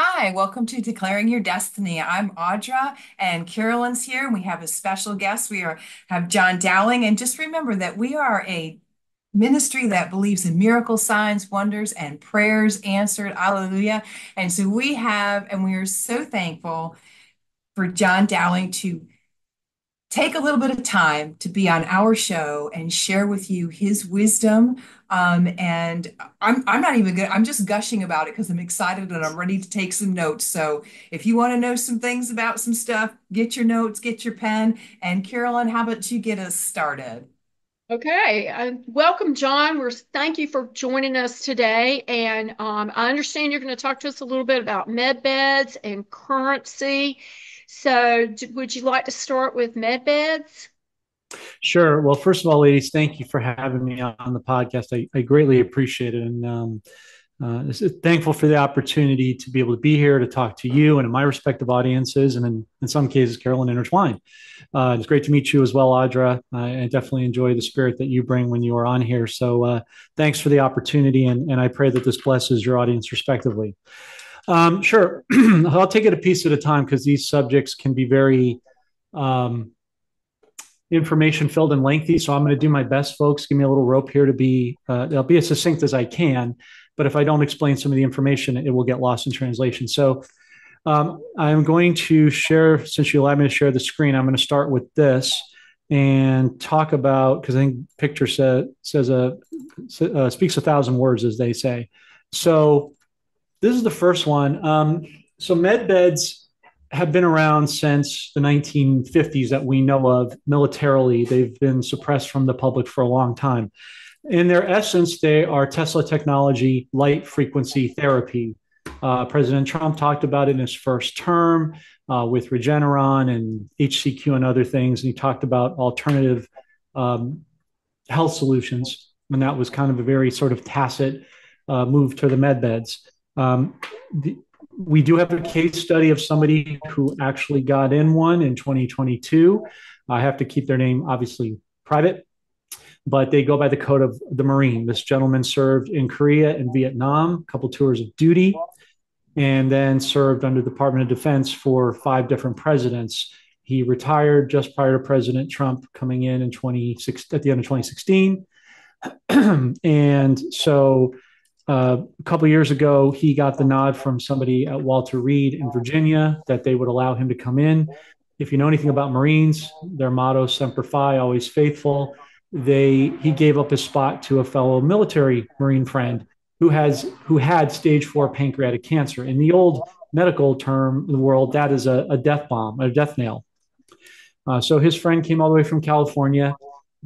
Hi, welcome to Declaring Your Destiny. I'm Audra and Carolyn's here, and we have a special guest. We are have Jon Dowling, and just remember that we are a ministry that believes in miracle signs, wonders, and prayers answered. Hallelujah. And so we have, and we are so thankful for Jon Dowling to take a little bit of time to be on our show and share with you his wisdom. Um, and I'm, I'm not even good. I'm just gushing about it because I'm excited and I'm ready to take some notes. So if you want to know some things about some stuff, get your notes, get your pen. And Carolyn, how about you get us started? Okay, welcome, Jon. We're thank you for joining us today. And um, I understand you're going to talk to us a little bit about med beds and currency. So, d- would you like to start with MedBeds? Sure. Well, first of all, ladies, thank you for having me on the podcast. I, I greatly appreciate it. And um, uh, thankful for the opportunity to be able to be here to talk to you and my respective audiences, and in, in some cases, Carolyn intertwined. Uh, it's great to meet you as well, Audra. I definitely enjoy the spirit that you bring when you are on here. So uh, thanks for the opportunity, and, and I pray that this blesses your audience respectively. Um, sure. I'll take it a piece at a time because these subjects can be very um, information filled and lengthy. So I'm going to do my best, folks. Give me a little rope here to be, uh, I'll be as succinct as I can. But if I don't explain some of the information, it will get lost in translation. So um, I'm going to share, since you allowed me to share the screen, I'm going to start with this and talk about, because I think picture sa- says a, uh, speaks a thousand words, as they say. So this is the first one. Um, so med beds have been around since the 1950s that we know of militarily. They've been suppressed from the public for a long time. In their essence, they are Tesla technology, light frequency therapy. Uh, President Trump talked about it in his first term uh, with Regeneron and HCQ and other things. And he talked about alternative um, health solutions. And that was kind of a very sort of tacit uh, move to the med beds. Um, the, we do have a case study of somebody who actually got in one in 2022. I have to keep their name obviously private, but they go by the code of the Marine. This gentleman served in Korea and Vietnam, a couple tours of duty, and then served under the Department of Defense for five different presidents. He retired just prior to President Trump coming in in 26 at the end of 2016. and so uh, a couple years ago, he got the nod from somebody at Walter Reed in Virginia that they would allow him to come in. If you know anything about Marines, their motto "Semper Fi," always faithful. They he gave up his spot to a fellow military Marine friend who has who had stage four pancreatic cancer. In the old medical term, in the world that is a, a death bomb, a death nail. Uh, so his friend came all the way from California,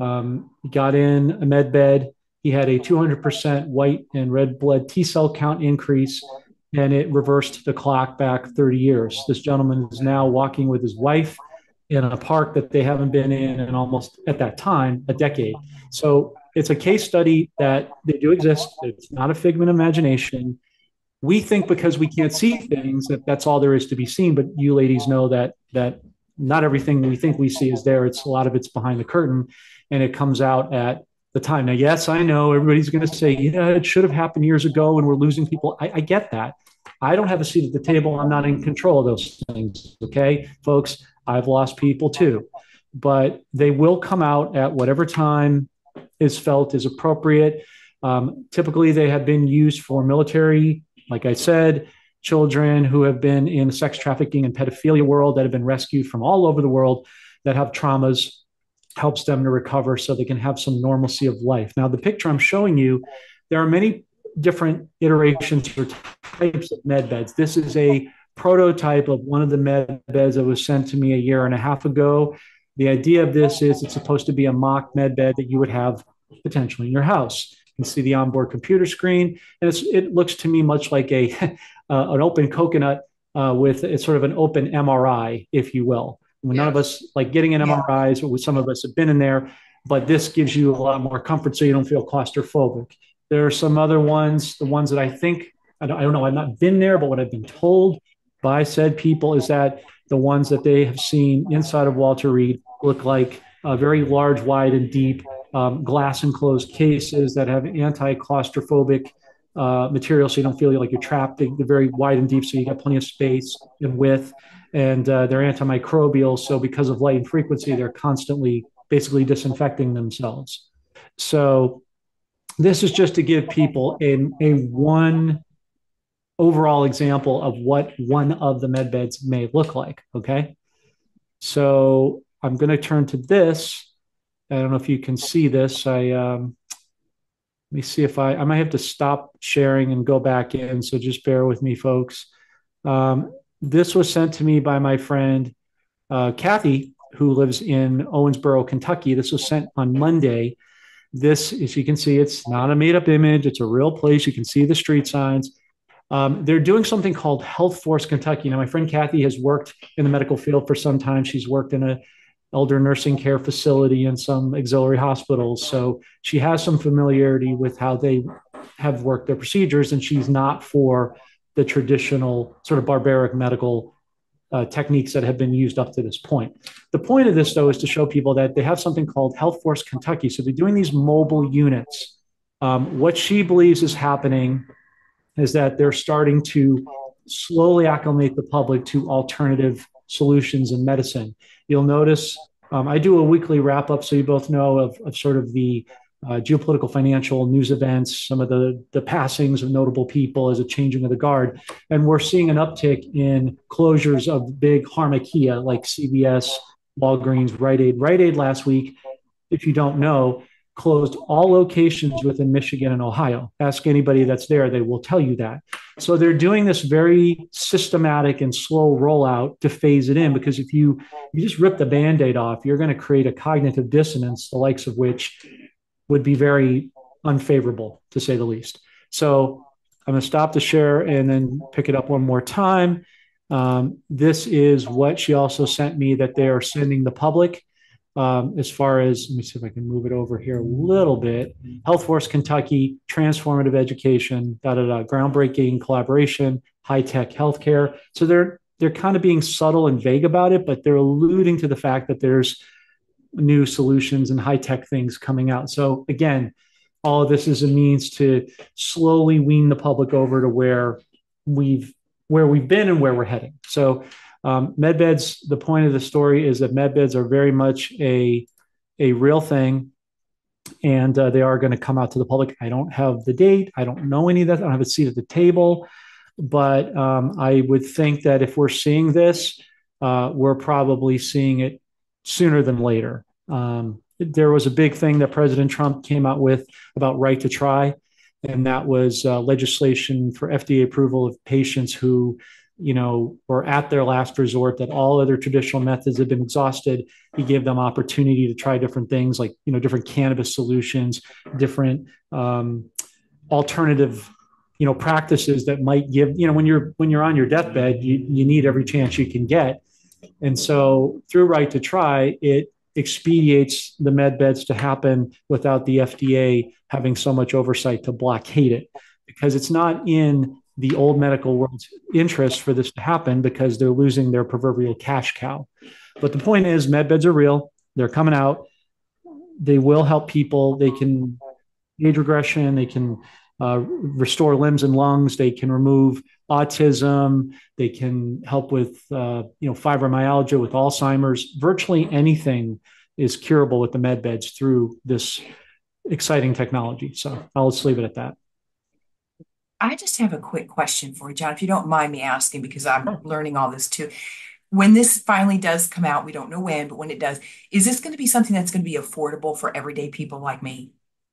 um, got in a med bed he had a 200% white and red blood T cell count increase, and it reversed the clock back 30 years. This gentleman is now walking with his wife in a park that they haven't been in in almost at that time a decade. So it's a case study that they do exist. It's not a figment of imagination. We think because we can't see things that that's all there is to be seen, but you ladies know that that not everything we think we see is there. It's a lot of it's behind the curtain, and it comes out at the time. Now, yes, I know everybody's going to say, yeah, it should have happened years ago and we're losing people. I, I, get that. I don't have a seat at the table. I'm not in control of those things. Okay, folks, I've lost people too, but they will come out at whatever time is felt is appropriate. Um, typically, they have been used for military, like I said, children who have been in sex trafficking and pedophilia world that have been rescued from all over the world that have traumas helps them to recover so they can have some normalcy of life. Now, the picture I'm showing you, there are many different iterations or types of med beds. This is a prototype of one of the med beds that was sent to me a year and a half ago. The idea of this is it's supposed to be a mock med bed that you would have potentially in your house. You can see the onboard computer screen, and it looks to me much like a uh, an open coconut uh, with it's sort of an open MRI, if you will. None of us like getting an MRIs, or some of us have been in there, but this gives you a lot more comfort so you don't feel claustrophobic. There are some other ones, the ones that I think, I don't, I don't know, I've not been there, but what I've been told by said people is that the ones that they have seen inside of Walter Reed look like uh, very large, wide, and deep um, glass enclosed cases that have anti claustrophobic uh, material so you don't feel like you're trapped. They, are very wide and deep, so you got plenty of space and width. And uh, they're antimicrobial, so because of light and frequency, they're constantly basically disinfecting themselves. So this is just to give people a, a one overall example of what one of the med beds may look like. Okay. So I'm going to turn to this. I don't know if you can see this. I um, let me see if I I might have to stop sharing and go back in. So just bear with me, folks. Um, this was sent to me by my friend uh, Kathy, who lives in Owensboro, Kentucky. This was sent on Monday. This, as you can see, it's not a made up image. It's a real place. You can see the street signs. Um, they're doing something called Health Force Kentucky. Now, my friend Kathy has worked in the medical field for some time. She's worked in a elder nursing care facility and some auxiliary hospitals. So she has some familiarity with how they have worked their procedures, and she's not for the traditional sort of barbaric medical uh, techniques that have been used up to this point. The point of this, though, is to show people that they have something called Health Force Kentucky. So they're doing these mobile units. Um, what she believes is happening is that they're starting to slowly acclimate the public to alternative solutions in medicine. You'll notice um, I do a weekly wrap up, so you both know of, of sort of the uh, geopolitical, financial news events, some of the the passings of notable people as a changing of the guard, and we're seeing an uptick in closures of big pharmacia like CVS, Walgreens, Rite Aid. Rite Aid last week, if you don't know, closed all locations within Michigan and Ohio. Ask anybody that's there, they will tell you that. So they're doing this very systematic and slow rollout to phase it in because if you you just rip the band-aid off, you're going to create a cognitive dissonance, the likes of which would be very unfavorable to say the least. So I'm going to stop the share and then pick it up one more time. Um, this is what she also sent me that they are sending the public um, as far as let me see if I can move it over here a little bit. Health Force Kentucky, transformative education, da da da, groundbreaking collaboration, high tech healthcare. So they're they're kind of being subtle and vague about it, but they're alluding to the fact that there's new solutions and high tech things coming out. So again, all of this is a means to slowly wean the public over to where we've where we've been and where we're heading. So um, medbeds, the point of the story is that medbeds are very much a, a real thing and uh, they are going to come out to the public. I don't have the date. I don't know any of that. I don't have a seat at the table. But um, I would think that if we're seeing this, uh, we're probably seeing it sooner than later. Um, there was a big thing that President Trump came out with about right to try, and that was uh, legislation for FDA approval of patients who you know, were at their last resort, that all other traditional methods have been exhausted. He gave them opportunity to try different things like, you know, different cannabis solutions, different um, alternative, you know, practices that might give, you know, when you're when you're on your deathbed, you, you need every chance you can get. And so through right to try, it expediates the med beds to happen without the FDA having so much oversight to blockade it because it's not in the old medical world's interest for this to happen because they're losing their proverbial cash cow. But the point is, med beds are real. They're coming out. They will help people. They can age regression. They can uh, restore limbs and lungs. They can remove autism. They can help with uh, you know fibromyalgia, with Alzheimer's. Virtually anything is curable with the med beds through this exciting technology. So I'll just leave it at that. I just have a quick question for you, Jon, if you don't mind me asking, because I'm learning all this too. When this finally does come out, we don't know when, but when it does, is this going to be something that's going to be affordable for everyday people like me?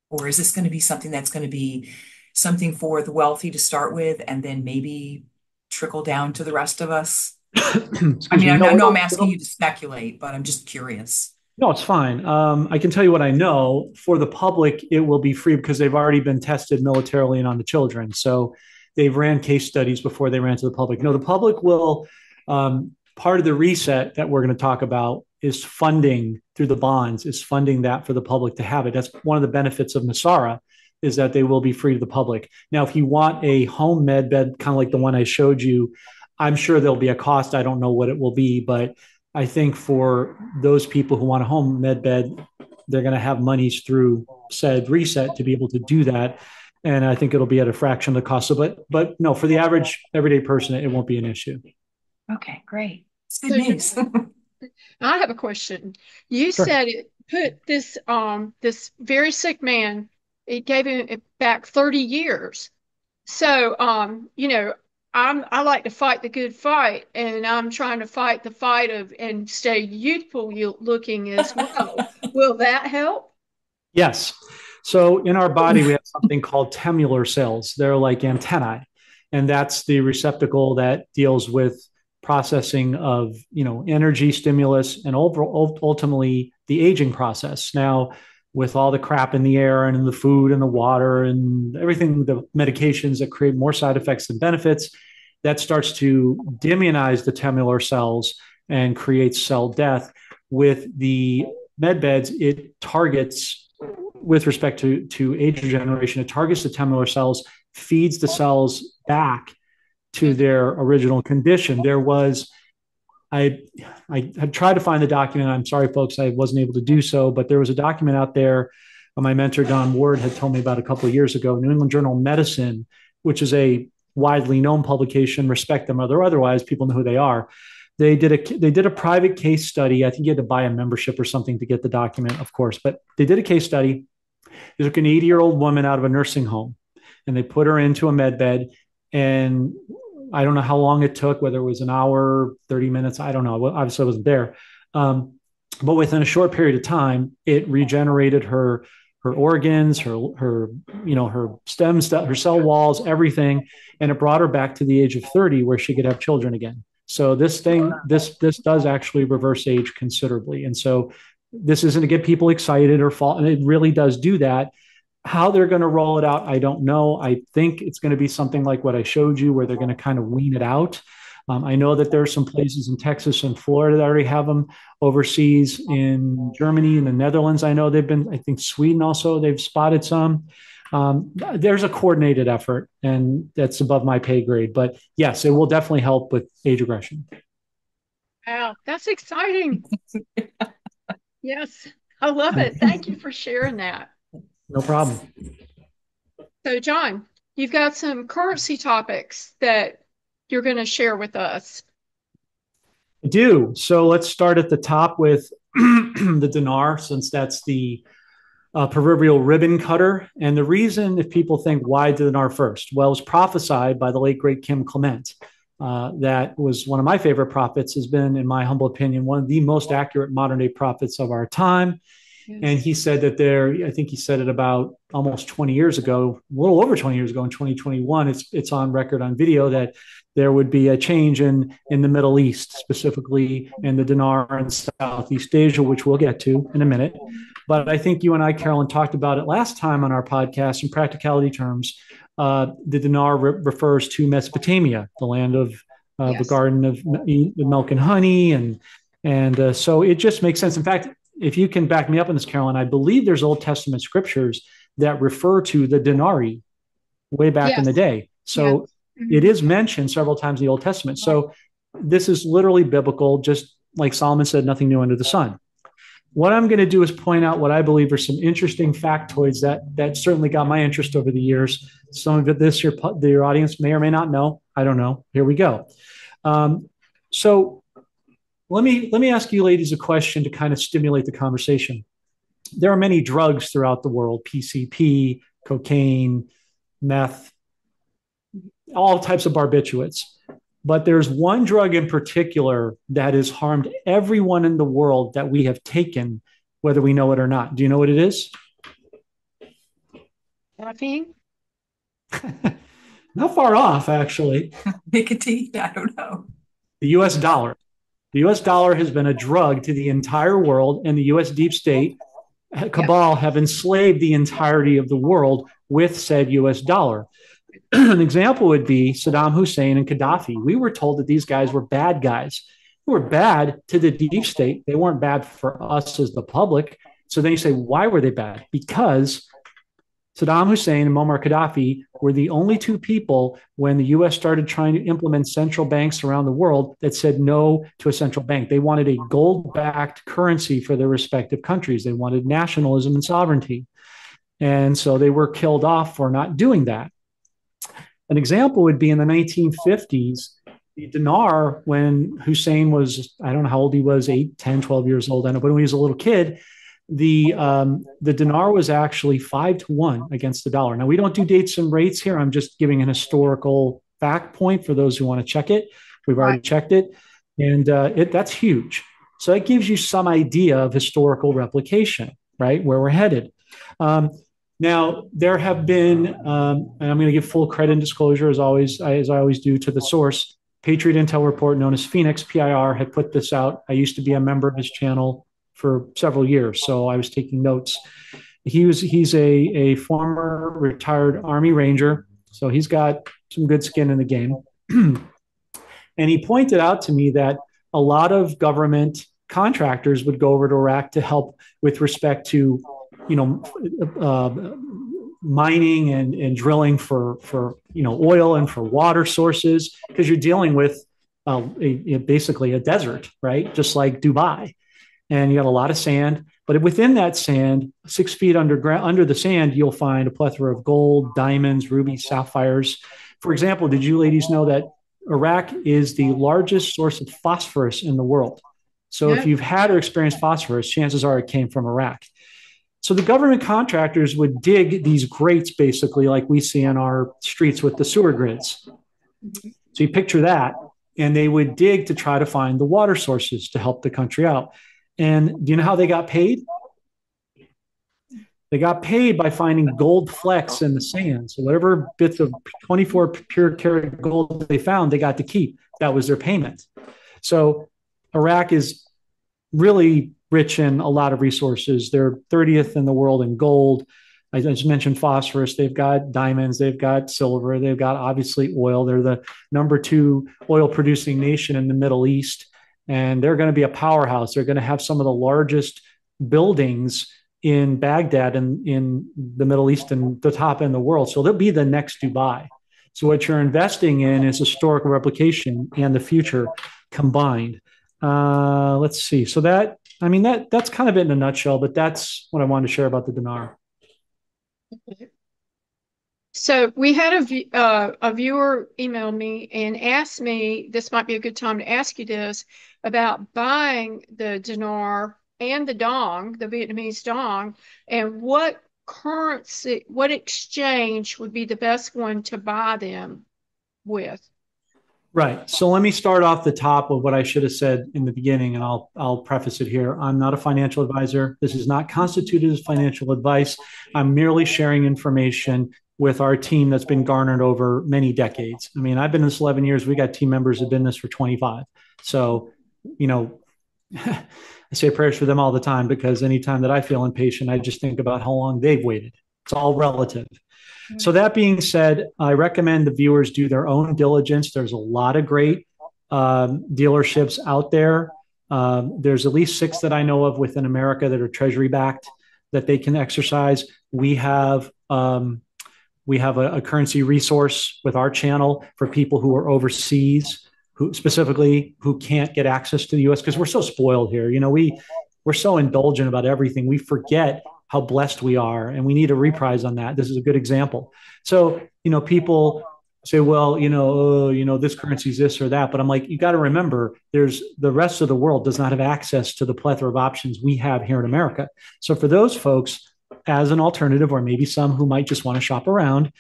Or is this going to be something that's going to be something for the wealthy to start with and then maybe trickle down to the rest of us? I mean, I know, know I'm asking you to speculate, but I'm just curious. No, it's fine. Um, I can tell you what I know. For the public, it will be free because they've already been tested militarily and on the children. So they've ran case studies before they ran to the public. No, the public will. Um, part of the reset that we're going to talk about is funding through the bonds. Is funding that for the public to have it. That's one of the benefits of NESARA is that they will be free to the public. Now, if you want a home med bed, kind of like the one I showed you, I'm sure there'll be a cost. I don't know what it will be, but I think for those people who want a home med bed, they're going to have monies through said reset to be able to do that. and I think it'll be at a fraction of the cost. So, but but no, for the average everyday person, it won't be an issue. Okay, great. It's good news. I have a question. You sure. said it put this um this very sick man, it gave him back 30 years. So um, you know, I'm I like to fight the good fight, and I'm trying to fight the fight of and stay youthful looking as well. Will that help? Yes. So in our body, we have something called temular cells. They're like antennae, and that's the receptacle that deals with processing of you know energy stimulus and ultimately the aging process now with all the crap in the air and in the food and the water and everything the medications that create more side effects than benefits that starts to demonize the temular cells and creates cell death with the med beds it targets with respect to to age regeneration it targets the temular cells feeds the cells back to their original condition. There was, I, I had tried to find the document. I'm sorry, folks, I wasn't able to do so, but there was a document out there. My mentor Don Ward had told me about a couple of years ago. New England Journal of Medicine, which is a widely known publication, respect them or otherwise, people know who they are. They did a they did a private case study. I think you had to buy a membership or something to get the document, of course. But they did a case study. They took an 80 year old woman out of a nursing home, and they put her into a med bed and I don't know how long it took, whether it was an hour, 30 minutes, I don't know. Obviously, I wasn't there. Um, but within a short period of time, it regenerated her her organs, her her you know her stem her cell walls, everything, and it brought her back to the age of 30 where she could have children again. So this thing, this this does actually reverse age considerably, and so this isn't to get people excited or fall, and it really does do that. How they're going to roll it out, I don't know. I think it's going to be something like what I showed you, where they're going to kind of wean it out. Um, I know that there are some places in Texas and Florida that already have them. Overseas in Germany and the Netherlands, I know they've been. I think Sweden also they've spotted some. Um, there's a coordinated effort, and that's above my pay grade. But yes, it will definitely help with age aggression. Wow, that's exciting. yes, I love it. Thank you for sharing that. No problem. So, Jon, you've got some currency topics that you're going to share with us. I do. So, let's start at the top with the dinar, since that's the uh, proverbial ribbon cutter. And the reason, if people think, why the dinar first? Well, it was prophesied by the late, great Kim Clement. Uh, that was one of my favorite prophets, has been, in my humble opinion, one of the most accurate modern day prophets of our time. And he said that there, I think he said it about almost 20 years ago, a little over 20 years ago in 2021. It's it's on record on video that there would be a change in in the Middle East, specifically in the dinar and Southeast Asia, which we'll get to in a minute. But I think you and I, Carolyn, talked about it last time on our podcast in practicality terms. Uh, the dinar re- refers to Mesopotamia, the land of uh, yes. the garden of milk and honey, and and uh, so it just makes sense. In fact, if you can back me up on this, Carolyn, I believe there's Old Testament scriptures that refer to the denarii way back yes. in the day. So yes. mm-hmm. it is mentioned several times in the Old Testament. So this is literally biblical, just like Solomon said, nothing new under the sun. What I'm going to do is point out what I believe are some interesting factoids that that certainly got my interest over the years. Some of this your your audience may or may not know. I don't know. Here we go. Um, so let me let me ask you ladies a question to kind of stimulate the conversation. There are many drugs throughout the world, PCP, cocaine, meth, all types of barbiturates. But there's one drug in particular that has harmed everyone in the world that we have taken, whether we know it or not. Do you know what it is? Caffeine? not far off, actually. Nicotine? I don't know. The US dollar. The US dollar has been a drug to the entire world, and the US deep state uh, cabal have enslaved the entirety of the world with said US dollar. An example would be Saddam Hussein and Gaddafi. We were told that these guys were bad guys. They were bad to the deep state. They weren't bad for us as the public. So then you say, why were they bad? Because Saddam Hussein and Muammar Gaddafi were the only two people when the US started trying to implement central banks around the world that said no to a central bank. They wanted a gold backed currency for their respective countries, they wanted nationalism and sovereignty. And so they were killed off for not doing that. An example would be in the 1950s, the dinar, when Hussein was, I don't know how old he was, 8, 10, 12 years old, I know, but when he was a little kid, the um, the dinar was actually five to one against the dollar. Now we don't do dates and rates here. I'm just giving an historical fact point for those who want to check it. We've already right. checked it, and uh, it that's huge. So that gives you some idea of historical replication, right? Where we're headed. Um, now, there have been, um, and I'm going to give full credit and disclosure as always, as I always do to the source. Patriot Intel Report, known as Phoenix PIR, had put this out. I used to be a member of his channel for several years, so I was taking notes. He was he's a a former retired Army Ranger, so he's got some good skin in the game. and he pointed out to me that a lot of government contractors would go over to Iraq to help with respect to you know, uh, mining and, and drilling for, for, you know, oil and for water sources, because you're dealing with uh, a, a, basically a desert, right? Just like Dubai. And you got a lot of sand, but within that sand, six feet underground, under the sand, you'll find a plethora of gold, diamonds, rubies, sapphires. For example, did you ladies know that Iraq is the largest source of phosphorus in the world? So yeah. if you've had or experienced phosphorus, chances are it came from Iraq. So the government contractors would dig these grates basically like we see in our streets with the sewer grids. So you picture that, and they would dig to try to find the water sources to help the country out. And do you know how they got paid? They got paid by finding gold flecks in the sand. So whatever bits of 24 pure karat gold they found, they got to keep. That was their payment. So Iraq is really rich in a lot of resources. They're 30th in the world in gold. I just mentioned phosphorus. They've got diamonds. They've got silver. They've got obviously oil. They're the number two oil producing nation in the Middle East. And they're going to be a powerhouse. They're going to have some of the largest buildings in Baghdad and in the Middle East and the top in the world. So they'll be the next Dubai. So what you're investing in is historical replication and the future combined. Uh, let's see. So that I mean that that's kind of it in a nutshell, but that's what I wanted to share about the dinar. So we had a uh, a viewer email me and asked me this might be a good time to ask you this about buying the dinar and the dong, the Vietnamese dong, and what currency, what exchange would be the best one to buy them with. Right. So let me start off the top of what I should have said in the beginning, and I'll I'll preface it here. I'm not a financial advisor. This is not constituted as financial advice. I'm merely sharing information with our team that's been garnered over many decades. I mean, I've been in this 11 years. We got team members who've been in this for 25. So, you know, I say prayers for them all the time because anytime that I feel impatient, I just think about how long they've waited. It's all relative. So that being said, I recommend the viewers do their own diligence. There's a lot of great um, dealerships out there. Um, there's at least six that I know of within America that are treasury backed that they can exercise. We have um, we have a, a, currency resource with our channel for people who are overseas, who specifically who can't get access to the U.S. because we're so spoiled here. You know, we we're so indulgent about everything. We forget how blessed we are and we need a reprise on that this is a good example so you know people say well you know oh, you know this currency is this or that but i'm like you got to remember there's the rest of the world does not have access to the plethora of options we have here in america so for those folks as an alternative or maybe some who might just want to shop around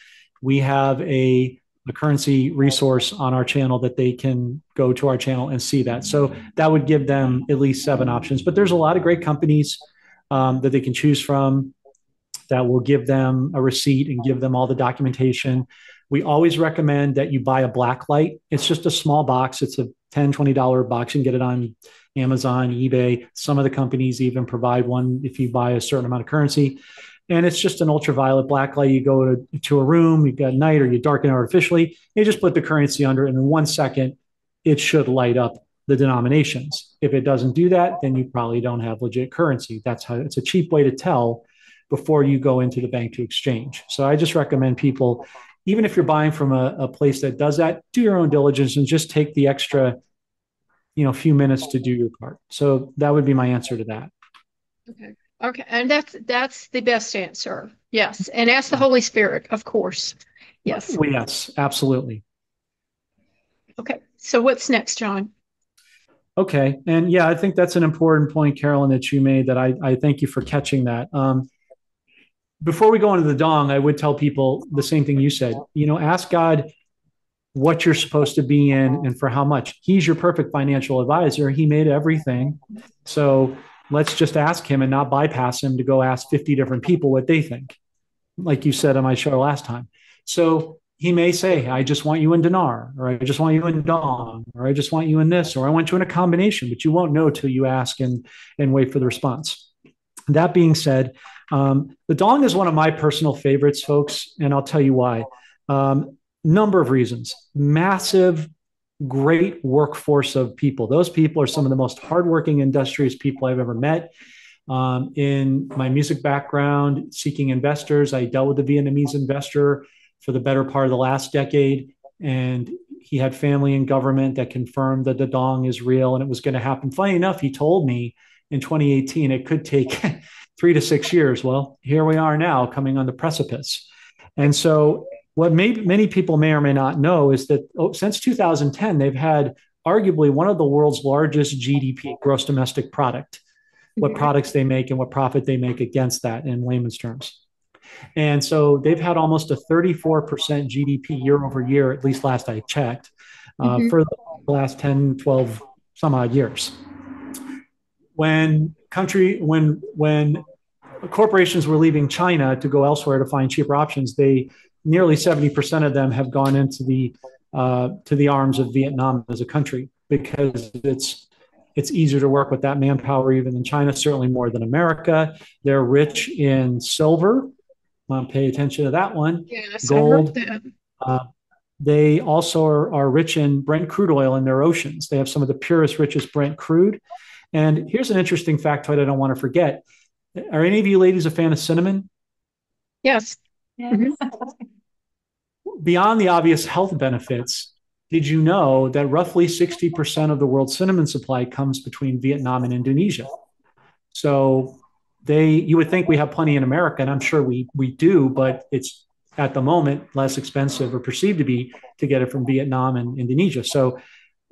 we have a a currency resource on our channel that they can go to our channel and see that. So that would give them at least seven options. But there's a lot of great companies um, that they can choose from that will give them a receipt and give them all the documentation. We always recommend that you buy a black light. It's just a small box. It's a $10, $20 box. You can get it on Amazon, eBay. Some of the companies even provide one if you buy a certain amount of currency. And it's just an ultraviolet black light. You go to, to a room, you've got night, or you darken artificially. You just put the currency under, and in one second, it should light up the denominations. If it doesn't do that, then you probably don't have legit currency. That's how it's a cheap way to tell before you go into the bank to exchange. So I just recommend people, even if you're buying from a, a place that does that, do your own diligence and just take the extra, you know, few minutes to do your part. So that would be my answer to that. Okay. Okay, and that's that's the best answer. Yes, and ask the Holy Spirit, of course. Yes. Well, yes, absolutely. Okay, so what's next, Jon? Okay, and yeah, I think that's an important point, Carolyn, that you made. That I I thank you for catching that. Um, before we go into the dong, I would tell people the same thing you said. You know, ask God what you're supposed to be in and for how much. He's your perfect financial advisor. He made everything. So let's just ask him and not bypass him to go ask 50 different people what they think, like you said on my show last time. So he may say, I just want you in dinar, or I just want you in dong, or I just want you in this, or I want you in a combination, but you won't know till you ask and, and wait for the response. That being said, um, the dong is one of my personal favorites, folks, and I'll tell you why. Um, number of reasons. Massive, great workforce of people. Those people are some of the most hardworking, industrious people I've ever met. Um, in my music background, seeking investors, I dealt with a Vietnamese investor for the better part of the last decade. And he had family in government that confirmed that the dong is real and it was going to happen. Funny enough, he told me in 2018 it could take three to six years. Well, here we are now coming on the precipice. And so what may, many people may or may not know is that oh, since 2010, they've had arguably one of the world's largest GDP, gross domestic product, what products they make and what profit they make against that in layman's terms. And so they've had almost a 34% GDP year over year, at least last I checked, uh, mm-hmm. for the last 10, 12, some odd years. When country, when, when corporations were leaving China to go elsewhere to find cheaper options, they nearly 70% of them have gone into the uh, to the arms of Vietnam as a country because it's it's easier to work with that manpower even in China, certainly more than America. They're rich in silver. Um, pay attention to that one. Yes, Gold. Uh, they also are, are rich in Brent crude oil in their oceans. They have some of the purest, richest Brent crude. And here's an interesting factoid I don't want to forget. Are any of you ladies a fan of cinnamon? Yes. Beyond the obvious health benefits, did you know that roughly 60% of the world's cinnamon supply comes between Vietnam and Indonesia? So they you would think we have plenty in America, and I'm sure we we do, but it's at the moment less expensive or perceived to be to get it from Vietnam and Indonesia. So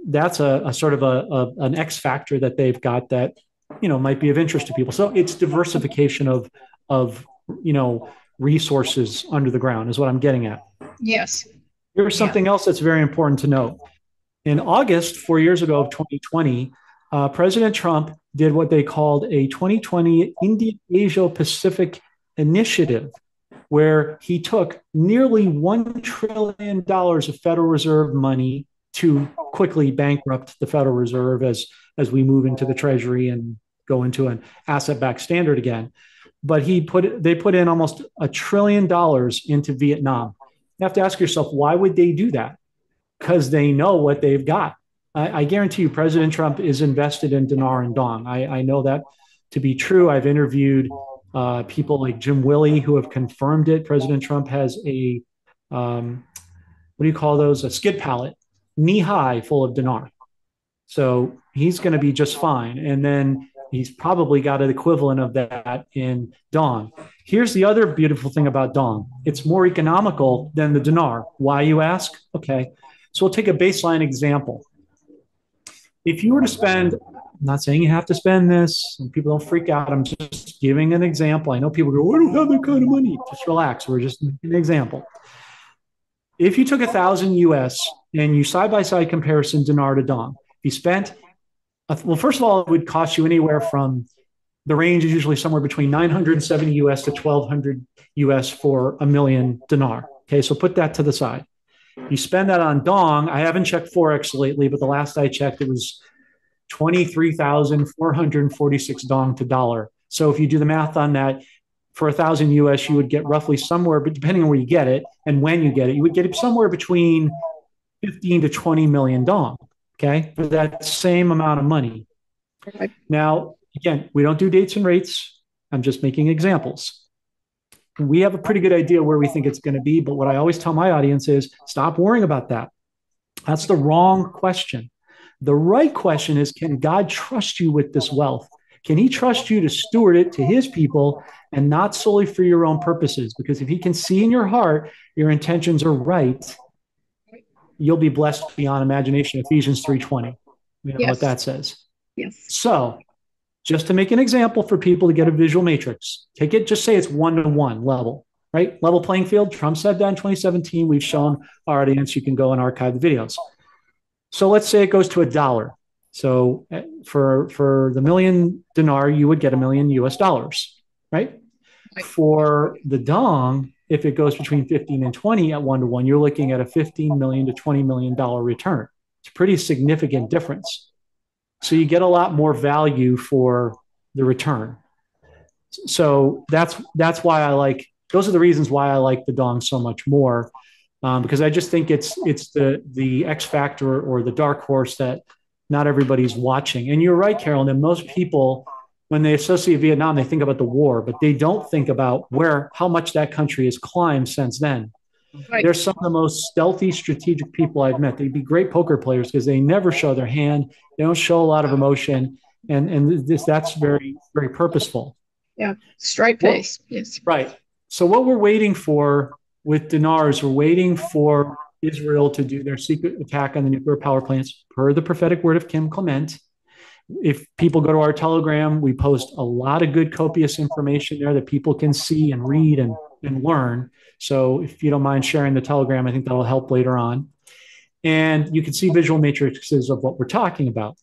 that's a, a sort of a, a, an X factor that they've got that you know might be of interest to people. So it's diversification of of you know resources under the ground is what I'm getting at. Yes. Here's something yeah. else that's very important to note. In August, four years ago of 2020, uh, President Trump did what they called a 2020 India Asia Pacific initiative, where he took nearly $1 trillion of Federal Reserve money to quickly bankrupt the Federal Reserve as, as we move into the Treasury and go into an asset backed standard again but he put they put in almost a trillion dollars into Vietnam. You have to ask yourself, why would they do that? Because they know what they've got. I, I, guarantee you, President Trump is invested in dinar and dong. I, I know that to be true. I've interviewed uh, people like Jim Willie who have confirmed it. President Trump has a um, what do you call those? A skid pallet, knee high, full of dinar. So he's going to be just fine. And then He's probably got an equivalent of that in Dong. Here's the other beautiful thing about Dong it's more economical than the dinar. Why, you ask? Okay. So we'll take a baseline example. If you were to spend, I'm not saying you have to spend this, and people don't freak out. I'm just giving an example. I know people go, I don't have that kind of money. Just relax. We're just an example. If you took a thousand US and you side by side comparison dinar to dong, if you spent well, first of all, it would cost you anywhere from the range is usually somewhere between 970 US to 1200 US for a million dinar. Okay, so put that to the side. You spend that on dong. I haven't checked forex lately, but the last I checked, it was 23,446 dong to dollar. So if you do the math on that, for a thousand US, you would get roughly somewhere, but depending on where you get it and when you get it, you would get it somewhere between 15 to 20 million dong okay, for that same amount of money. Okay. Now, again, we don't do dates and rates. I'm just making examples. We have a pretty good idea where we think it's going to be, but what I always tell my audience is stop worrying about that. That's the wrong question. The right question is can God trust you with this wealth? Can he trust you to steward it to his people and not solely for your own purposes? Because if he can see in your heart your intentions are right, you'll be blessed beyond imagination. Ephesians 3:20. You know yes. what that says. Yes. So just to make an example for people to get a visual matrix, take it, just say it's one to one level, right? Level playing field. Trump said that in 2017. We've shown our audience you can go and archive the videos. So let's say it goes to a dollar. So eh, for for the million dinar, you would get a million US dollars, right? For the dong, if it goes between 15 and 20 at one to one, you're looking at a 15 million to 20 million dollar return. It's a pretty significant difference. So you get a lot more value for the return. So that's that's why I like those are the reasons why I like the dong so much more. Um, because I just think it's it's the the X factor or the dark horse that not everybody's watching. And you're right, Carolyn, that most people, when they associate Vietnam, they think about the war, but they don't think about where, how much that country has climbed since then. Right. They're some of the most stealthy, strategic people I've met. They'd be great poker players because they never show their hand. They don't show a lot of emotion, and and this that's very very purposeful. Yeah, straight face. Well, yes. Right. So what we're waiting for with dinars, we're waiting for Israel to do their secret attack on the nuclear power plants per the prophetic word of Kim Clement. If people go to our Telegram, we post a lot of good, copious information there that people can see and read and, and learn. So if you don't mind sharing the Telegram, I think that'll help later on. And you can see visual matrices of what we're talking about.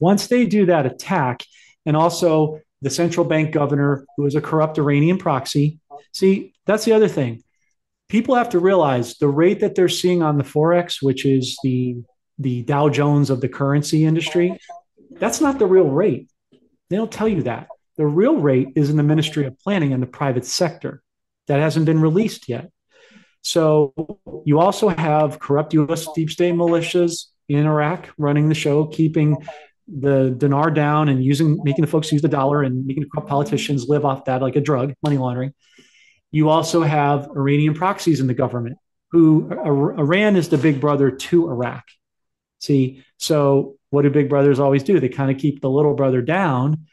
Once they do that attack, and also the central bank governor, who is a corrupt Iranian proxy, see, that's the other thing people have to realize the rate that they're seeing on the forex, which is the the Dow Jones of the currency industry, that's not the real rate. They don't tell you that. The real rate is in the Ministry of Planning and the private sector. That hasn't been released yet. So you also have corrupt U.S. deep state militias in Iraq running the show, keeping the dinar down and using making the folks use the dollar and making corrupt politicians live off that like a drug, money laundering. You also have Iranian proxies in the government who Iran is the big brother to Iraq. See, so what do big brothers always do? They kind of keep the little brother down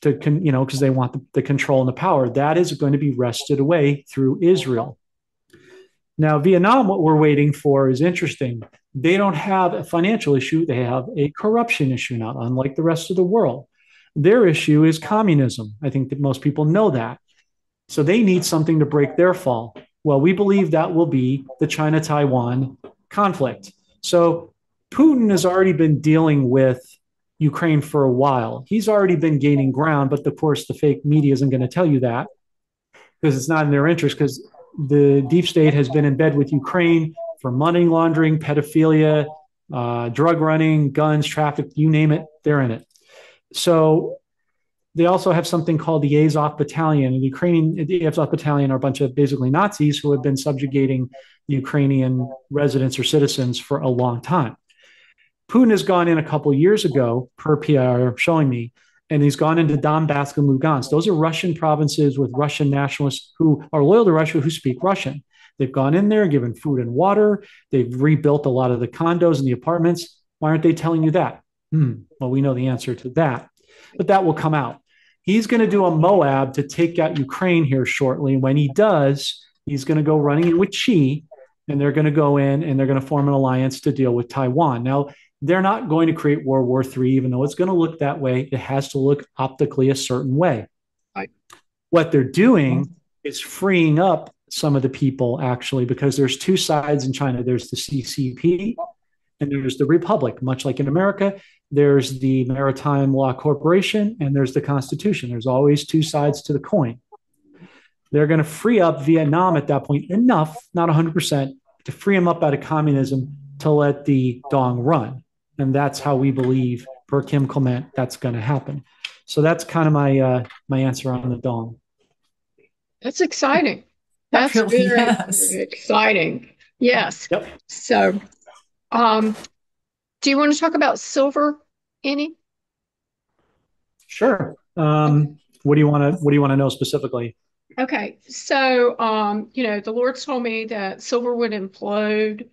to, you know, because they want the, the control and the power. That is going to be wrested away through Israel. Now, Vietnam, what we're waiting for is interesting. They don't have a financial issue, they have a corruption issue, not unlike the rest of the world. Their issue is communism. I think that most people know that. So they need something to break their fall. Well, we believe that will be the China Taiwan conflict. So Putin has already been dealing with Ukraine for a while. He's already been gaining ground, but of course, the fake media isn't going to tell you that because it's not in their interest because the deep state has been in bed with Ukraine for money laundering, pedophilia, uh, drug running, guns, traffic, you name it, they're in it. So they also have something called the Azov Battalion. The Ukrainian the Azov Battalion are a bunch of basically Nazis who have been subjugating the Ukrainian residents or citizens for a long time. Putin has gone in a couple years ago, per PR showing me, and he's gone into Donbass and Lugansk. Those are Russian provinces with Russian nationalists who are loyal to Russia who speak Russian. They've gone in there, given food and water. They've rebuilt a lot of the condos and the apartments. Why aren't they telling you that? Hmm. Well, we know the answer to that, but that will come out. He's going to do a Moab to take out Ukraine here shortly. When he does, he's going to go running in with Xi, and they're going to go in and they're going to form an alliance to deal with Taiwan. Now, they're not going to create World War III, even though it's going to look that way. It has to look optically a certain way. Right. What they're doing is freeing up some of the people, actually, because there's two sides in China there's the CCP and there's the Republic, much like in America. There's the Maritime Law Corporation and there's the Constitution. There's always two sides to the coin. They're going to free up Vietnam at that point enough, not 100%, to free them up out of communism to let the Dong run. And that's how we believe, per Kim Clement, that's going to happen. So that's kind of my uh, my answer on the Dong. That's exciting. That's really, very, yes. very exciting. Yes. Yep. So um, do you want to talk about silver any? Sure. Um, what do you want to What do you want to know specifically? Okay, so um, you know, the Lord's told me that silver would implode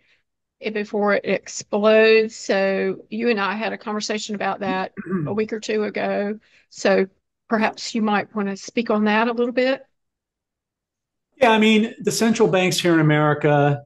before it explodes. So you and I had a conversation about that a week or two ago. So perhaps you might want to speak on that a little bit. Yeah, I mean, the central banks here in America,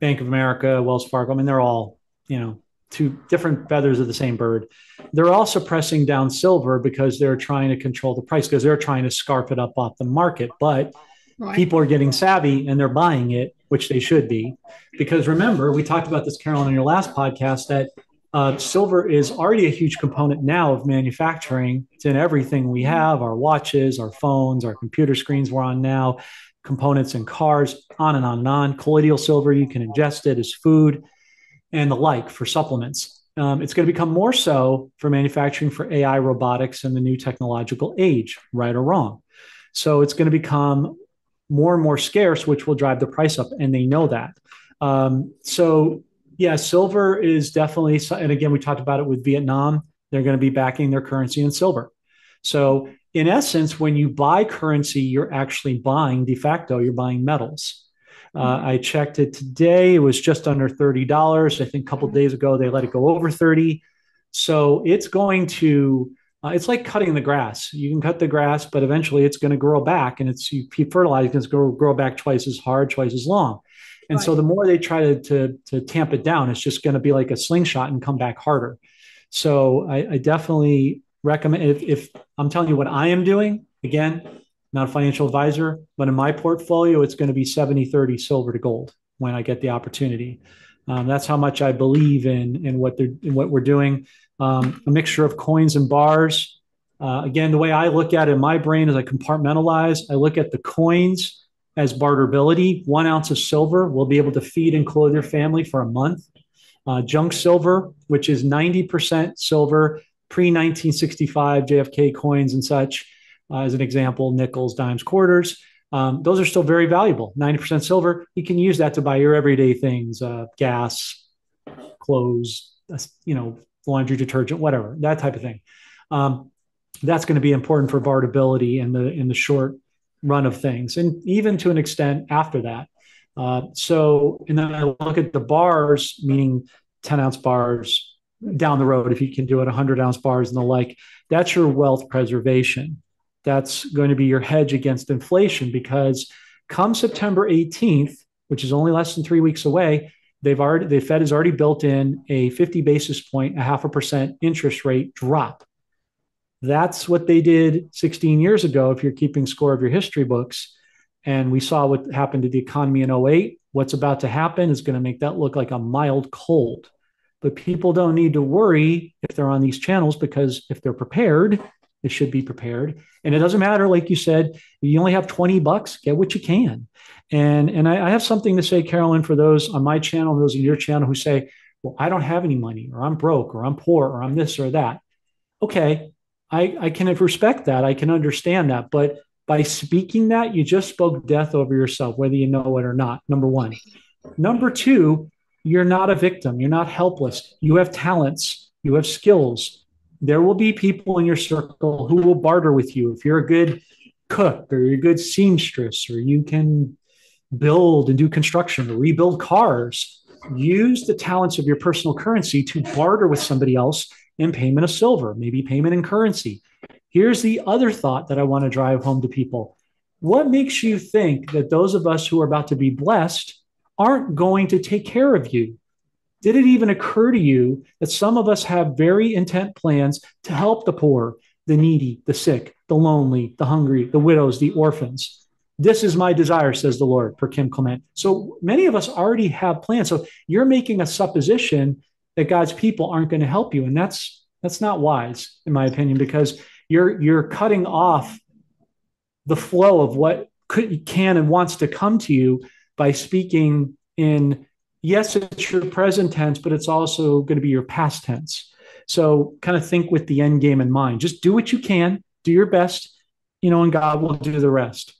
Bank of America, Wells Fargo, I mean, they're all, you know, two different feathers of the same bird. They're all suppressing down silver because they're trying to control the price because they're trying to scarf it up off the market. But right. people are getting savvy and they're buying it, which they should be. Because remember, we talked about this, Carolyn, in your last podcast that uh, silver is already a huge component now of manufacturing. It's in everything we have our watches, our phones, our computer screens we're on now, components in cars, on and on and on. Colloidal silver, you can ingest it as food and the like for supplements. Um, it's going to become more so for manufacturing for AI, robotics, and the new technological age, right or wrong. So it's going to become more and more scarce, which will drive the price up, and they know that. Um, so yeah, silver is definitely, and again, we talked about it with Vietnam. They're going to be backing their currency in silver. So in essence, when you buy currency, you're actually buying de facto, you're buying metals. Uh, I checked it today. It was just under $30. I think a couple days ago, they let it go over 30. So it's going to, uh, it's like cutting the grass. You can cut the grass, but eventually it's going to grow back and it's, you keep fertilizing, it's going to grow back twice as hard, twice as long. And right. so the more they try to, to, to tamp it down, it's just going to be like a slingshot and come back harder. So I, I definitely recommend if, if I'm telling you what I am doing, again, not a financial advisor, but in my portfolio, it's going to be 70 30 silver to gold when I get the opportunity. Um, that's how much I believe in, in, what, they're, in what we're doing. Um, a mixture of coins and bars. Uh, again, the way I look at it in my brain is I compartmentalize. I look at the coins as barterability. One ounce of silver will be able to feed and clothe your family for a month. Uh, junk silver, which is 90% silver, pre 1965 JFK coins and such, uh, as an example, nickels, dimes, quarters. Um, those are still very valuable. 90% silver. You can use that to buy your everyday things, uh, gas, clothes, uh, you know, laundry detergent, whatever, that type of thing. Um, that's going to be important for barterability in the in the short run of things, and even to an extent after that. Uh, so, and then I look at the bars, meaning 10 ounce bars down the road, if you can do it, 100 ounce bars and the like. That's your wealth preservation that's going to be your hedge against inflation because come September 18th, which is only less than three weeks away, they've already the Fed has already built in a 50 basis point, a half a percent interest rate drop. That's what they did 16 years ago, if you're keeping score of your history books. And we saw what happened to the economy in 08. What's about to happen is going to make that look like a mild cold. But people don't need to worry if they're on these channels because if they're prepared, they should be prepared. And it doesn't matter, like you said, you only have 20 bucks, get what you can. And, and I, I have something to say, Carolyn, for those on my channel, those on your channel who say, well, I don't have any money, or I'm broke, or I'm poor, or I'm this or that. Okay, I, I can respect that. I can understand that. But by speaking that, you just spoke death over yourself, whether you know it or not. Number one. Number two, you're not a victim. You're not helpless. You have talents. You have skills there will be people in your circle who will barter with you. If you're a good cook or you're a good seamstress or you can build and do construction or rebuild cars, use the talents of your personal currency to barter with somebody else in payment of silver, maybe payment in currency. Here's the other thought that I want to drive home to people. What makes you think that those of us who are about to be blessed aren't going to take care of you? Did it even occur to you that some of us have very intent plans to help the poor, the needy, the sick, the lonely, the hungry, the widows, the orphans? This is my desire, says the Lord, for Kim Clement. So many of us already have plans. So you're making a supposition that God's people aren't going to help you. And that's that's not wise, in my opinion, because you're you're cutting off the flow of what could can and wants to come to you by speaking in yes, it's your present tense, but it's also going to be your past tense. So kind of think with the end game in mind. Just do what you can, do your best, you know, and God will do the rest.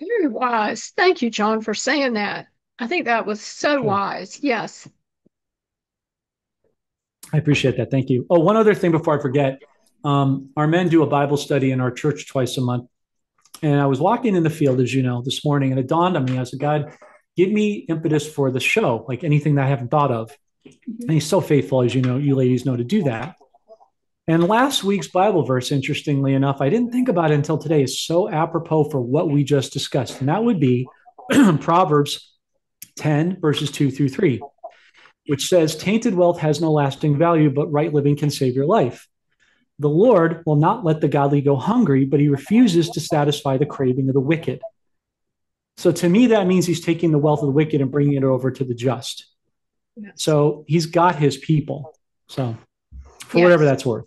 Very wise. Thank you, Jon, for saying that. I think that was so wise. Yes. I appreciate that. Thank you. Oh, one other thing before I forget. Um, our men do a Bible study in our church twice a month. And I was walking in the field, as you know, this morning, and it dawned on me. I said, God, give me impetus for the show, like anything that I haven't thought of. Mm-hmm. And he's so faithful, as you know, you ladies know to do that. And last week's Bible verse, interestingly enough, I didn't think about it until today, is so apropos for what we just discussed. And that would be Proverbs 10, verses 2 through 3, which says, Tainted wealth has no lasting value, but right living can save your life. The Lord will not let the godly go hungry, but he refuses to satisfy the craving of the wicked. So to me, that means he's taking the wealth of the wicked and bringing it over to the just. Yes. So he's got his people. So for yes. whatever that's worth.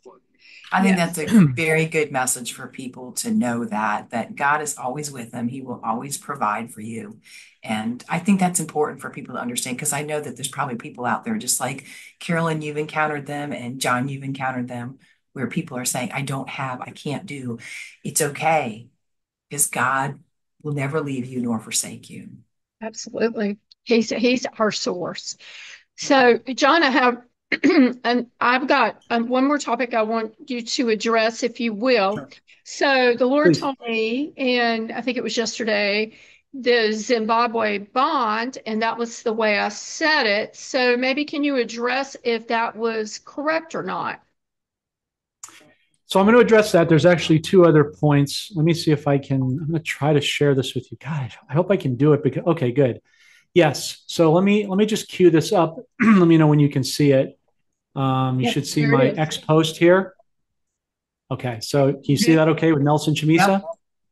I think yes. that's a very good message for people to know that that God is always with them. He will always provide for you. And I think that's important for people to understand because I know that there's probably people out there just like Carolyn, you've encountered them, and Jon, you've encountered them, where people are saying, I don't have, I can't do. It's okay because God will never leave you nor forsake you. Absolutely. He's he's our source. So, Jon, I have and I've got um, one more topic I want you to address, if you will. Sure. So, the Lord Please. told me, and I think it was yesterday, the Zimbabwe bond, and that was the way I said it. So, maybe can you address if that was correct or not? So I'm going to address that. There's actually two other points. Let me see if I can. I'm going to try to share this with you. God, I hope I can do it. Because okay, good. Yes. So let me let me just cue this up. let me know when you can see it. Um, you should see my ex post here. Okay. So can you see that okay with Nelson Chamisa? Yep.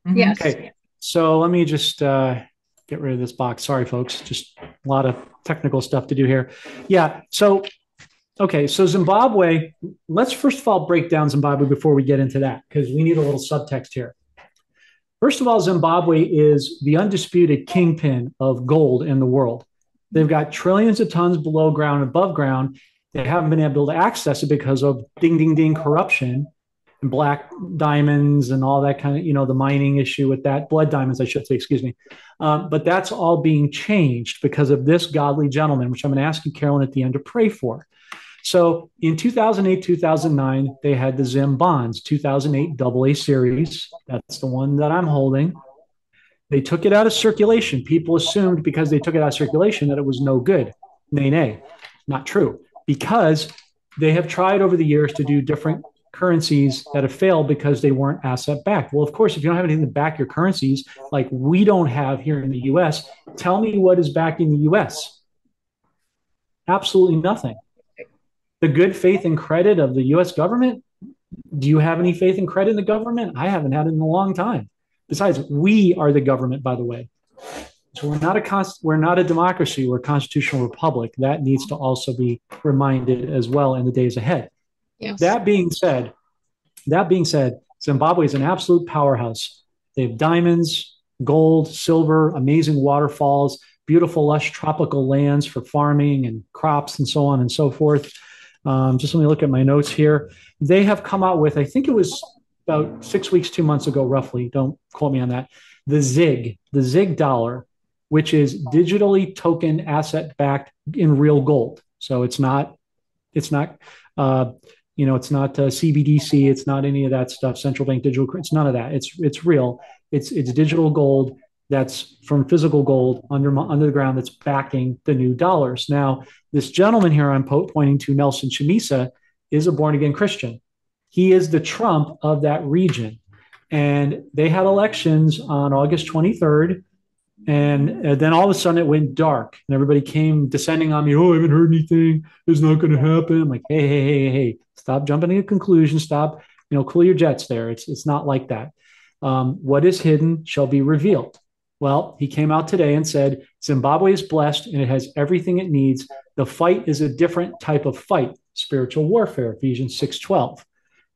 Mm-hmm. Yes. Okay. So let me just uh, get rid of this box. Sorry, folks. Just a lot of technical stuff to do here. Yeah. So Okay, so Zimbabwe, let's first of all break down Zimbabwe before we get into that, because we need a little subtext here. First of all, Zimbabwe is the undisputed kingpin of gold in the world. They've got trillions of tons below ground, above ground. They haven't been able to access it because of ding, ding, ding corruption and black diamonds and all that kind of, you know, the mining issue with that, blood diamonds, I should say, excuse me. Um, but that's all being changed because of this godly gentleman, which I'm going to ask you, Carolyn, at the end to pray for. So in 2008, 2009, they had the Zim bonds, 2008 AA series. That's the one that I'm holding. They took it out of circulation. People assumed because they took it out of circulation that it was no good. Nay, nay, not true. Because they have tried over the years to do different currencies that have failed because they weren't asset backed. Well, of course, if you don't have anything to back your currencies, like we don't have here in the US, tell me what is backing the US. Absolutely nothing the good faith and credit of the US government? Do you have any faith and credit in the government? I haven't had it in a long time. Besides, we are the government, by the way. So we're not a const- we're not a democracy, we're a constitutional republic. That needs to also be reminded as well in the days ahead. Yes. That being said, that being said, Zimbabwe is an absolute powerhouse. They have diamonds, gold, silver, amazing waterfalls, beautiful lush tropical lands for farming and crops and so on and so forth. Um, just let me look at my notes here. They have come out with, I think it was about six weeks, two months ago, roughly. Don't quote me on that. The ZIG, the ZIG dollar, which is digitally token asset backed in real gold. So it's not, it's not, uh, you know, it's not uh, CBDC. It's not any of that stuff. Central bank digital. It's none of that. It's it's real. It's it's digital gold that's from physical gold under under the ground that's backing the new dollars. Now, this gentleman here I'm po- pointing to, Nelson Chamisa, is a born again Christian. He is the Trump of that region, and they had elections on August 23rd. And, and then all of a sudden it went dark, and everybody came descending on me. Oh, I haven't heard anything. It's not going to happen. I'm like, hey, hey, hey, hey, stop jumping to conclusions. Stop, you know, cool your jets there. It's it's not like that. Um, what is hidden shall be revealed. Well, he came out today and said Zimbabwe is blessed and it has everything it needs. The fight is a different type of fight, spiritual warfare, Ephesians 6:12.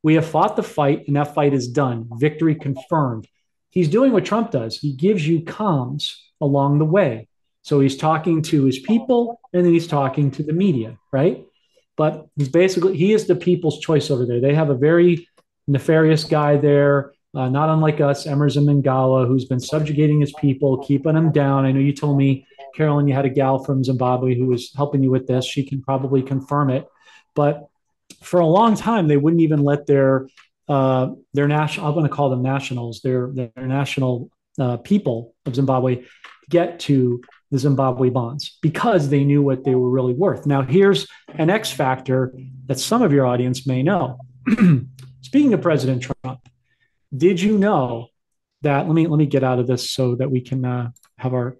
We have fought the fight and that fight is done. Victory confirmed. He's doing what Trump does. He gives you comms along the way. So he's talking to his people and then he's talking to the media, right? But he's basically he is the people's choice over there. They have a very nefarious guy there uh, not unlike us, Emmerson Mnangagwa, who's been subjugating his people, keeping them down. I know you told me, Carolyn, you had a gal from Zimbabwe who was helping you with this. She can probably confirm it. But for a long time, they wouldn't even let their uh, their national, I'm going to call them nationals, their, their national uh, people of Zimbabwe get to the Zimbabwe bonds because they knew what they were really worth. Now, here's an X factor that some of your audience may know. Speaking of President Trump, did you know that? Let me let me get out of this so that we can uh, have our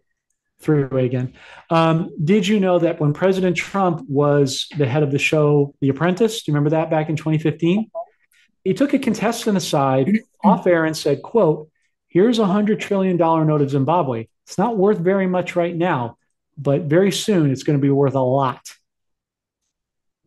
three-way again. Um, did you know that when President Trump was the head of the show The Apprentice, do you remember that back in 2015? He took a contestant aside off air and said, "quote Here's a hundred trillion dollar note of Zimbabwe. It's not worth very much right now, but very soon it's going to be worth a lot."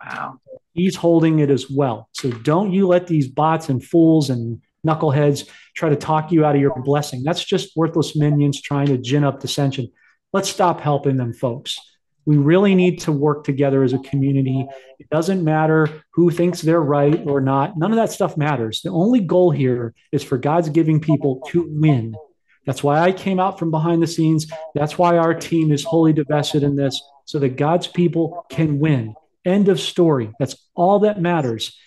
Wow. He's holding it as well. So don't you let these bots and fools and knuckleheads try to talk you out of your blessing. That's just worthless minions trying to gin up dissension. Let's stop helping them, folks. We really need to work together as a community. It doesn't matter who thinks they're right or not. None of that stuff matters. The only goal here is for God's giving people to win. That's why I came out from behind the scenes. That's why our team is wholly divested in this, so that God's people can win. End of story. That's all that matters.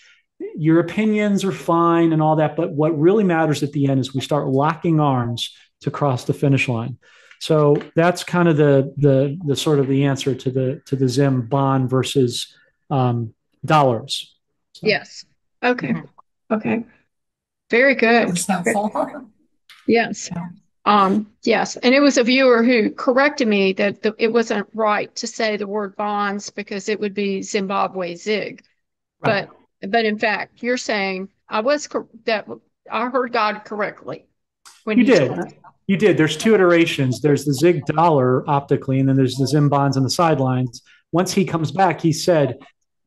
Your opinions are fine and all that, but what really matters at the end is we start locking arms to cross the finish line. So that's kind of the the the sort of the answer to the to the Zim bond versus um, dollars. So. Yes. Okay. Okay. Very good. yes. Um, yes, and it was a viewer who corrected me that the, it wasn't right to say the word bonds because it would be Zimbabwe zig, right. but but in fact, you're saying I was that I heard God correctly when you did. You did. There's two iterations. There's the Zig dollar optically, and then there's the Zim bonds on the sidelines. Once he comes back, he said,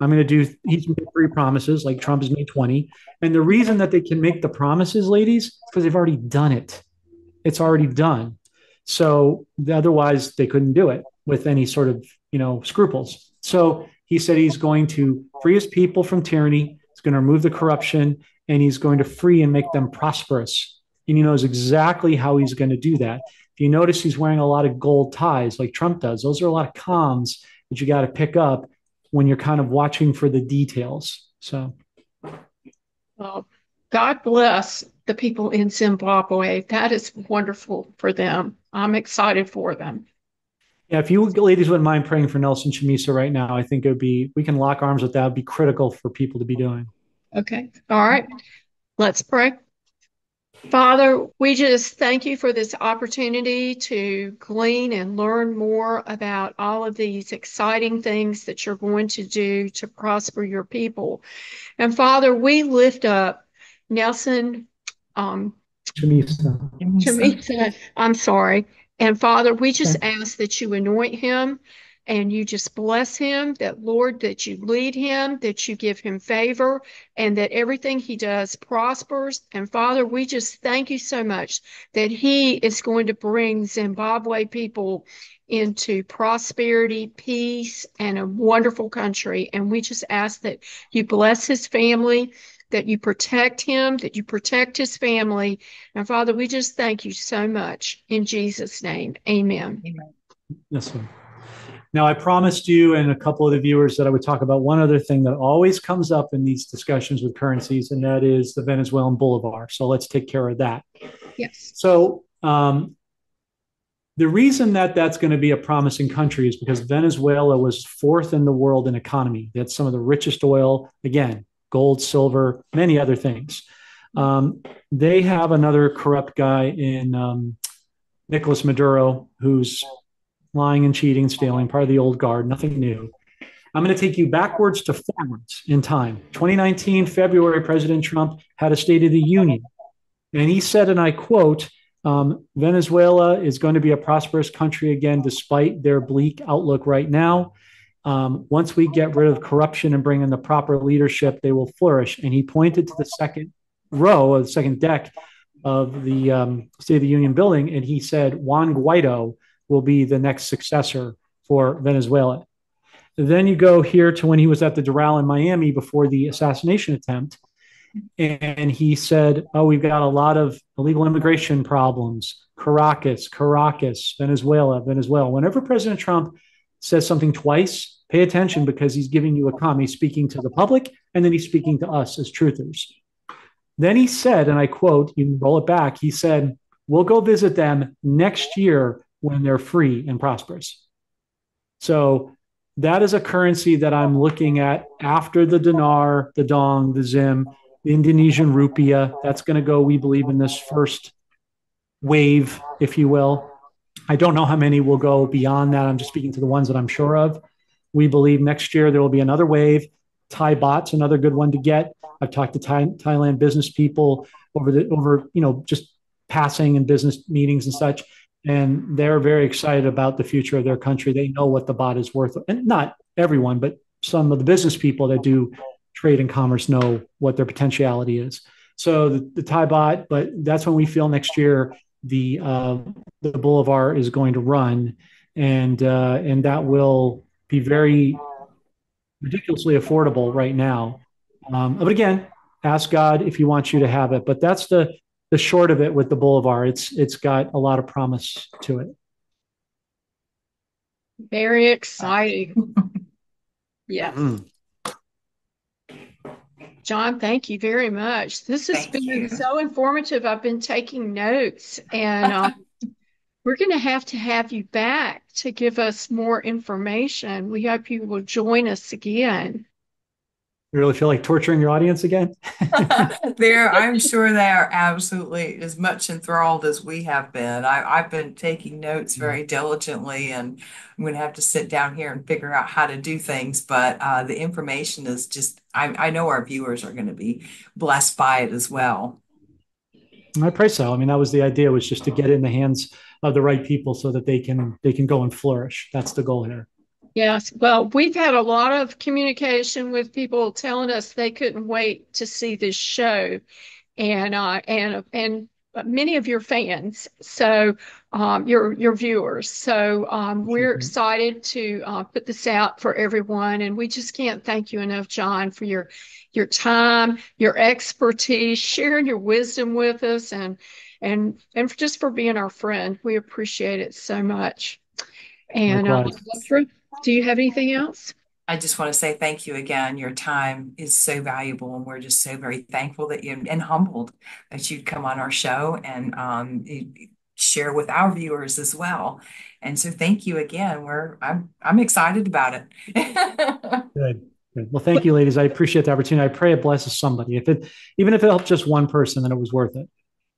I'm going to do, he's made three promises, like Trump has made 20. And the reason that they can make the promises, ladies, is because they've already done it. It's already done. So otherwise, they couldn't do it with any sort of, you know, scruples. So he said he's going to free his people from tyranny. He's going to remove the corruption and he's going to free and make them prosperous and he knows exactly how he's going to do that. If you notice, he's wearing a lot of gold ties like Trump does. Those are a lot of comms that you got to pick up when you're kind of watching for the details. So, well, God bless the people in Zimbabwe. That is wonderful for them. I'm excited for them. Yeah, if you ladies wouldn't mind praying for Nelson Chamisa right now, I think it would be, we can lock arms with that. It would be critical for people to be doing. Okay. All right. Let's pray. Father, we just thank you for this opportunity to glean and learn more about all of these exciting things that you're going to do to prosper your people. And Father, we lift up Nelson um, Chamisa. Chamisa. I'm sorry. And Father, we just ask that you anoint him and you just bless him that lord that you lead him that you give him favor and that everything he does prospers. And father we just thank you so much that he is going to bring zimbabwe people into prosperity peace and a wonderful country. And we just ask that you bless his family that you protect him, that you protect his family. And Father, we just thank you so much in Jesus' name. Amen. Amen. Yes, sir. Now, I promised you and a couple of the viewers that I would talk about one other thing that always comes up in these discussions with currencies, and that is the Venezuelan Bolivar. So let's take care of that. Yes. So um, the reason that that's going to be a promising country is because Venezuela was fourth in the world in economy. They had some of the richest oil, again, gold, silver, many other things. Um, they have another corrupt guy in um, Nicolas Maduro, who's lying and cheating and stealing, part of the old guard, nothing new. I'm going to take you backwards to forwards in time. 2019, February, President Trump had a State of the Union. And he said, and I quote, um, Venezuela is going to be a prosperous country again, despite their bleak outlook right now. Um, once we get rid of corruption and bring in the proper leadership, they will flourish. And he pointed to the second row, of the second deck of the um, State of the Union building, and he said, Juan Guaido will be the next successor for Venezuela. Then you go here to when he was at the Doral in Miami before the assassination attempt. And he said, Oh, we've got a lot of illegal immigration problems. Caracas, Caracas, Venezuela, Venezuela. Whenever President Trump says something twice, pay attention because he's giving you a comment. He's speaking to the public and then he's speaking to us as truthers. Then he said, and I quote, you can roll it back, he said, We'll go visit them next year when they're free and prosperous. So that is a currency that I'm looking at after the dinar, the dong, the zim, the Indonesian rupiah. That's going to go, we believe, in this first wave, if you will. I don't know how many will go beyond that. I'm just speaking to the ones that I'm sure of. We believe next year there will be another wave. Thai bahts, another good one to get. I've talked to Thai, Thailand business people over the over you know just passing and business meetings and such, and they're very excited about the future of their country. They know what the baht is worth, and not everyone, but some of the business people that do trade and commerce know what their potentiality is. So the, the Thai baht, but that's when we feel next year the uh, the Bolivar is going to run, and uh, and that will be very ridiculously affordable right now. Um, but again, ask God if He wants you to have it. But that's the the short of it with the Bolivar. It's it's got a lot of promise to it. Very exciting. yeah. Mm-hmm. Jon, thank you very much. This has thank been you. so informative. I've been taking notes, and uh, we're going to have to have you back to give us more information. We hope you will join us again. You really feel like torturing your audience again? They're, I'm sure they are absolutely as much enthralled as we have been. I, I've been taking notes very diligently, and I'm going to have to sit down here and figure out how to do things. But uh, the information is just, I, I know our viewers are going to be blessed by it as well. I pray so. I mean, that was the idea was just to get in the hands of the right people so that they can they can go and flourish. That's the goal here. Yes. Well, we've had a lot of communication with people telling us they couldn't wait to see this show, and uh, and and many of your fans, so um, your your viewers. So um, we're mm-hmm. excited to uh, put this out for everyone, and we just can't thank you enough, Jon, for your your time, your expertise, sharing your wisdom with us, and and and for just for being our friend. We appreciate it so much. And uh, do you have anything else? I just want to say thank you again. Your time is so valuable, and we're just so very thankful that you and humbled that you'd come on our show and um, share with our viewers as well. And so, thank you again. We're I'm I'm excited about it. Good. Good. Well, thank you, ladies. I appreciate the opportunity. I pray it blesses somebody. If it, even if it helped just one person, then it was worth it.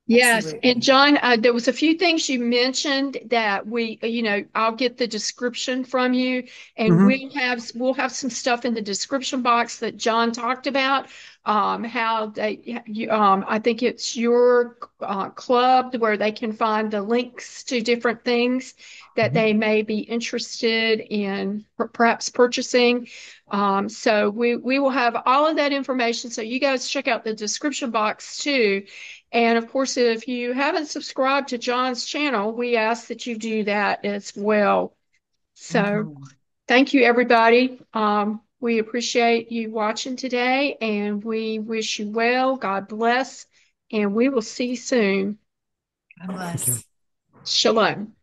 Yes, Absolutely. and Jon, uh, there was a few things you mentioned that we, you know, I'll get the description from you, and mm-hmm. we have we'll have some stuff in the description box that Jon talked about. Um, how they, um, I think it's your uh, club where they can find the links to different things that mm-hmm. they may be interested in perhaps purchasing. Um, so we we will have all of that information. So you guys check out the description box too and of course, if you haven't subscribed to Jon's channel, we ask that you do that as well. So mm-hmm. thank you, everybody. Um, we appreciate you watching today and we wish you well. God bless. And we will see you soon. God bless. Shalom.